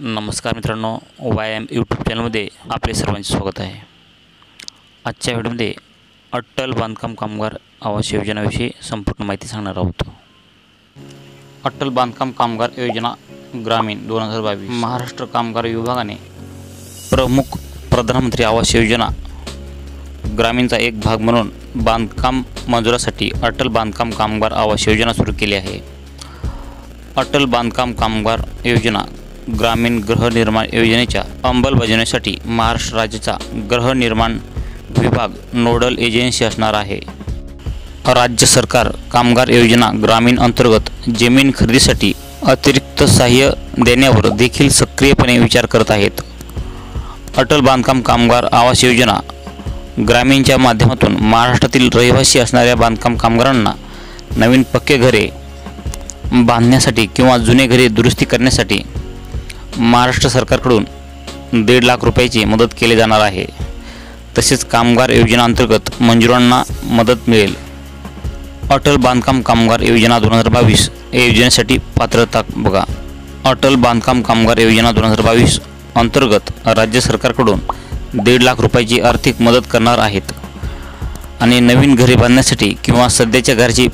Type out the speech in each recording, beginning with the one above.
नमस्कार मित्रांनो Y M YouTube चॅनलमध्ये आपले सर्वांचे स्वागत आहे. आजच्या व्हिडिओमध्ये अट्टल बांधकाम कामगार आवास योजनेविषयी संपूर्ण माहिती सांगणार आहोत. अट्टल बांधकाम कामगार योजना ग्रामीण दोन हजार बावीस. महाराष्ट्र कामगार विभागाने प्रमुख प्रधानमंत्री आवास योजना ग्रामीणचा एक भाग म्हणून बांधकाम मंजुरासाठी अटल बांधकाम कामगार आवास योजना सुरू केली आहे. अटल बांधकाम कामगार योजना ग्रामीण गृहनिर्माण योजनेच्या अंमलबजावणीसाठी महाराष्ट्र राज्याचा गृहनिर्माण विभाग नोडल एजन्सी असणार आहे. राज्य सरकार कामगार योजना ग्रामीण अंतर्गत जमीन खरेदीसाठी अतिरिक्त सहाय्य देण्यावर देखील सक्रियपणे विचार करत आहेत. अटल बांधकाम कामगार आवास योजना ग्रामीणच्या माध्यमातून महाराष्ट्रातील रहिवासी असणाऱ्या बांधकाम कामगारांना नवीन पक्के घरे बांधण्यासाठी किंवा जुने घरे दुरुस्ती करण्यासाठी महाराष्ट्र सरकारकडून दीड लाख रुपयाची मदत केली जाणार आहे. तसेच कामगार योजनांतर्गत मंजुरांना मदत मिळेल. अटल बांधकाम कामगार योजना दोन हजार बावीस या योजनेसाठी पात्रता बघा. अटल बांधकाम कामगार योजना दोन हजार बावीस अंतर्गत राज्य सरकारकडून दीड लाख रुपयाची आर्थिक मदत करणार आहेत. आणि नवीन घरे बांधण्यासाठी किंवा सध्याच्या घराची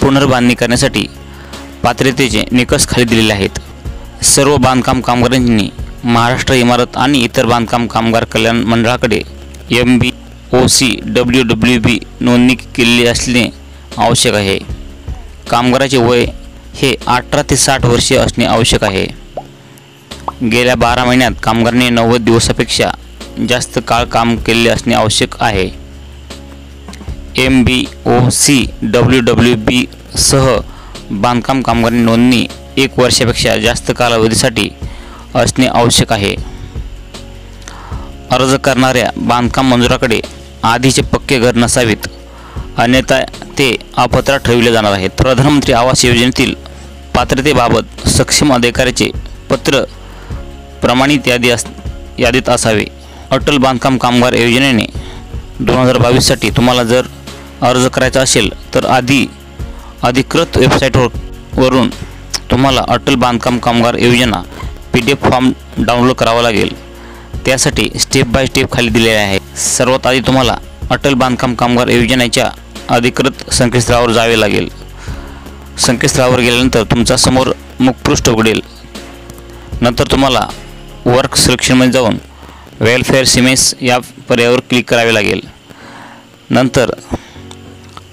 पुनर्बांधणी करण्यासाठी पात्रतेचे निकष खाली दिलेले आहेत. सर्व बांधकाम कामगारांनी महाराष्ट्र इमारत आणि इतर बांधकाम कामगार कल्याण मंडळाकडे M B O C W W B नोंदणी केलेली असणे आवश्यक आहे. कामगाराचे वय हे अठरा ते साठ वर्षे असणे आवश्यक आहे. गेल्या बारा महिन्यात कामगारांनी नव्वद दिवसापेक्षा जास्त काळ काम केलेले असणे आवश्यक आहे. M B O C W W B सह बांधकाम कामगारांनी नोंदणी एक वर्षापेक्षा जास्त कालावधीसाठी असणे आवश्यक आहे. अर्ज करणाऱ्या बांधकाम मंजुराकडे आधीचे पक्के घर नसावेत. अन्यथा ते अपात्र ठरविले जाणार आहेत. प्रधानमंत्री आवास योजनेतील पात्रतेबाबत सक्षम अधिकाऱ्याचे पत्र प्रमाणित यादी अस यादीत असावे. अटल बांधकाम कामगार योजनेने दोन हजार बावीससाठी तुम्हाला जर अर्ज करायचा असेल तर आधी अधिकृत वेबसाईटवर वरून तुम्हाला अटल बांधकाम कामगार योजना P D F form download करावा लागेल. त्यासाठी स्टेप बाय स्टेप खाली दिलेले आहे. सर्वात आधी तुम्हाला अटल बांधकाम कामगार योजनेच्या अधिकृत संकेतस्थळावर जावे लागेल. संकेतस्थळावर गेल्यानंतर तुमचा समोर मुखपृष्ठ उघडेल. नंतर तुम्हाला वर्क सिलेक्शनमध्ये जाऊन वेलफेअर सिमेस या पर्यायावर क्लिक करावे लागेल. नंतर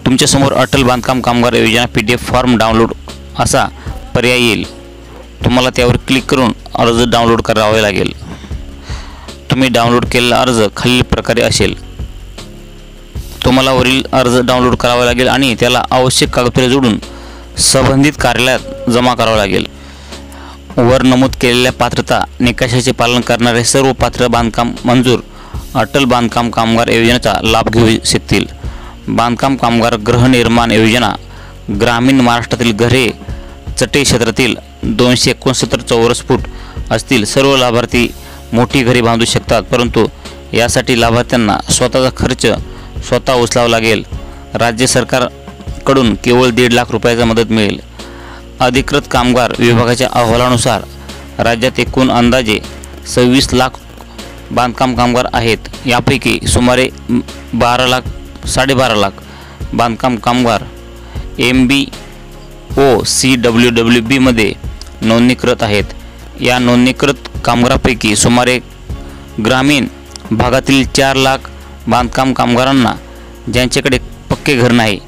तुमच्यासमोर अटल बांधकाम कामगार योजना P D F form download असा पर्याय येईल. तुम्हाला त्यावर क्लिक करून अर्ज डाउनलोड करावे लागेल. तुम्ही डाउनलोड केलेला अर्ज खालील प्रकारे असेल. तुम्हाला वरील अर्ज डाउनलोड करावा लागेल आणि त्याला आवश्यक कागदपत्रे जोडून संबंधित कार्यालयात जमा करावं लागेल. वर नमूद केलेल्या पात्रता निकषाचे पालन करणारे सर्व पात्र बांधकाम मंजूर अटल बांधकाम कामगार योजनेचा लाभ घेऊ शकतील. बांधकाम कामगार गृहनिर्माण योजना ग्रामीण महाराष्ट्रातील घरे चटे क्षेत्रातील दोनशे एकोणसत्तर चौरस फूट असतील सर्व लाभार्थी मोठी घरे बांधू शकतात. परंतु यासाठी लाभार्थ्यांना स्वतःचा खर्च स्वतः उचलावा लागेल. राज्य सरकारकडून केवळ दीड लाख रुपयाचा मदत मिळेल. अधिकृत कामगार विभागाच्या अहवालानुसार राज्यात एकूण अंदाजे सव्वीस लाख बांधकाम कामगार आहेत. यापैकी सुमारे बारा लाख साडेबारा लाख बांधकाम कामगार M B O C W W बीमध्ये नोंदणीकृत आहेत. या नोंदणीकृत कामगारापैकी सुमारे ग्रामीण भागातील चार लाख बांधकाम कामगारांना ज्यांच्याकडे पक्के घर नाही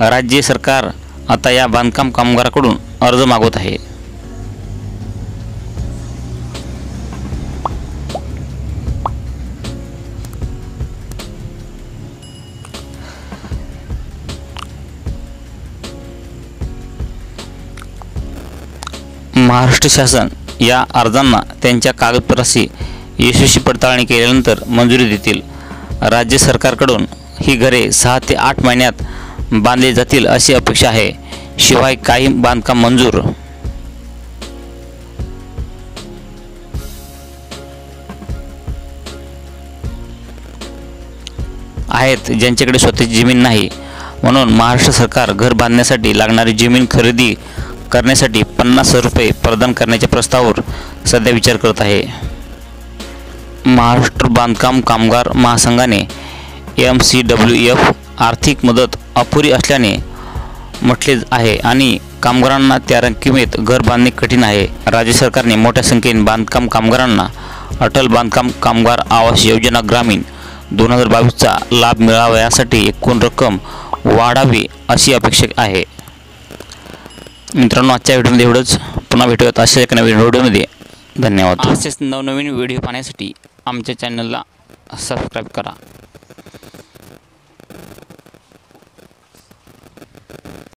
राज्य सरकार आता या बांधकाम कामगाराकडून अर्ज मागवत आहे. महाराष्ट्र शासन या अर्जांना त्यांच्या कागदपत्राशी यशस्वी पडताळणी केल्यानंतर मंजुरी देतील. राज्य सरकारकडून ही घरे सहा ते आठ महिन्यात बांधली जातील अशी अपेक्षा आहे. शिवाय काही बांधकाम मंजूर आहेत ज्यांच्याकडे स्वतःची जमीन नाही. म्हणून महाराष्ट्र सरकार घर बांधण्यासाठी लागणारी जमीन खरेदी करण्यासाठी पन्नास रुपये प्रदान करण्याच्या प्रस्तावावर सध्या विचार करत आहे. महाराष्ट्र बांधकाम कामगार महासंघाने एम सी डब्ल्यू एफ आर्थिक मदत अपुरी असल्याने म्हटले आहे आणि कामगारांना त्या रकमेत घर बांधणे कठीण आहे. राज्य सरकारने मोठ्या संख्येने बांधकाम कामगारांना अटल बांधकाम कामगार आवास योजना ग्रामीण दोन हजार बावीसचा लाभ मिळावा यासाठी एकूण रक्कम वाढावी अशी अपेक्षा आहे. मित्रांनो आजच्या व्हिडिओमध्ये एवढंच. पुन्हा भेटूयात अशा एका नवीन व्हिडिओमध्ये. धन्यवाद. असेच नवनवीन व्हिडिओ पाहण्यासाठी आमच्या चॅनलला सबस्क्राईब करा.